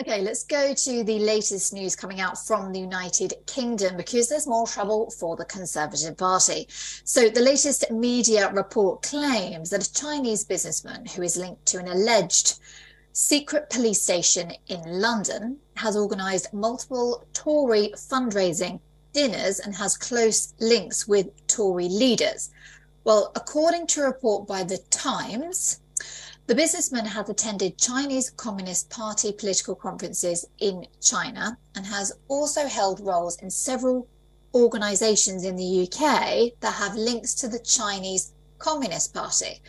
Okay, let's go to the latest news coming out from the United Kingdom because there's more trouble for the Conservative Party. So, the latest media report claims that a Chinese businessman who is linked to an alleged secret police station in London has organised multiple Tory fundraising dinners and has close links with Tory leaders. Well, according to a report by The Times, the businessman has attended Chinese Communist Party political conferences in China and has also held roles in several organisations in the UK that have links to the Chinese Communist Party.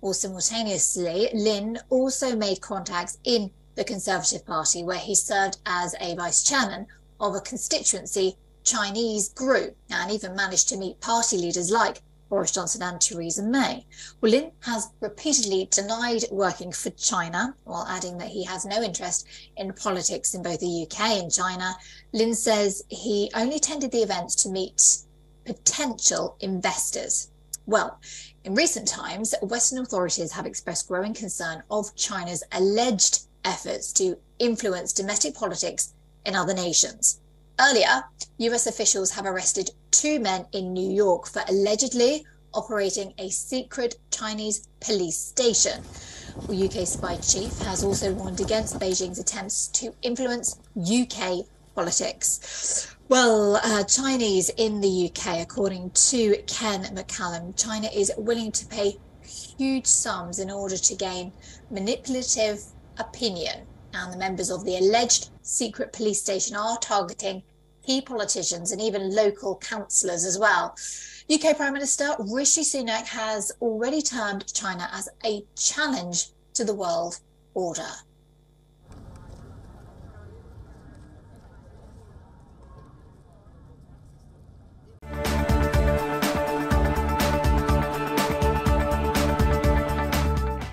Or simultaneously, Lin also made contacts in the Conservative Party, where he served as a vice chairman of a constituency Chinese group and even managed to meet party leaders like Boris Johnson and Theresa May. Well, Lin has repeatedly denied working for China, while adding that he has no interest in politics in both the UK and China. Lin says he only attended the events to meet potential investors. Well, in recent times, Western authorities have expressed growing concern of China's alleged efforts to influence domestic politics in other nations. Earlier, US officials have arrested two men in New York for allegedly operating a secret Chinese police station. The UK spy chief has also warned against Beijing's attempts to influence UK politics. Well, uh, Chinese in the UK, according to Ken McCallum, China is willing to pay huge sums in order to gain manipulative opinion. And the members of the alleged secret police station are targeting key politicians and even local councillors as well. UK Prime Minister Rishi Sunak has already termed China as a challenge to the world order.